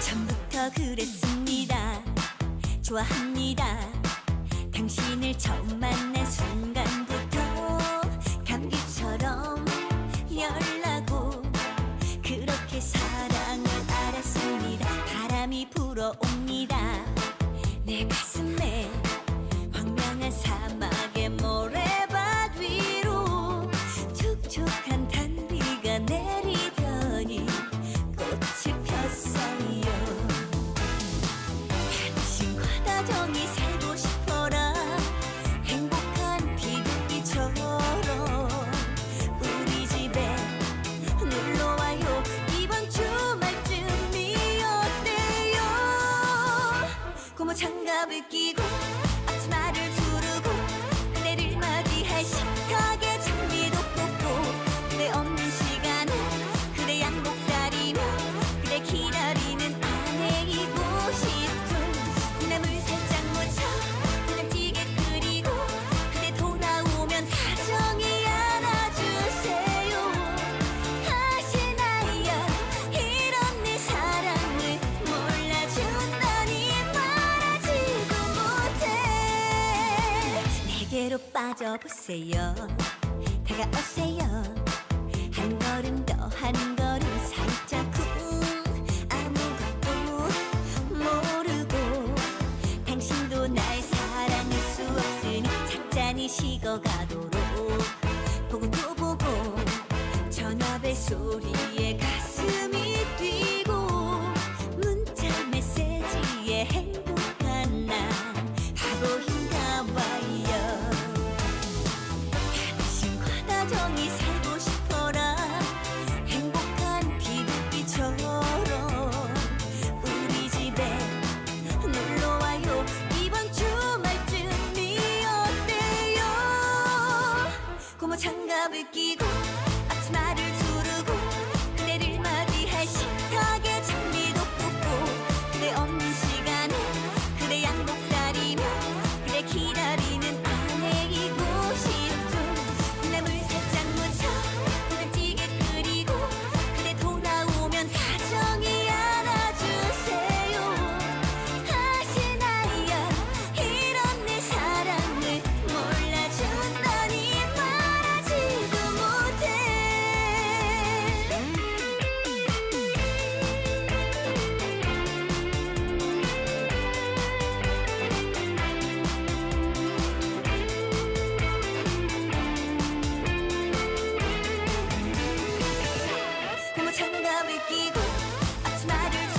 처음부터 그랬습니다. 좋아합니다. 당신을 처음 만난 순간 불어옵니다. 내 가슴 장갑을 끼고 빠져보세요. 다가오세요. 한 걸음 더 한 걸음 살짝 쿵 아무것도 모르고 당신도 날 사랑할 수 없으니 작잔히 식어가도록. 보고 또 보고 전화벨 소리에 I'll be keeping. 널 느끼고 어찌 말을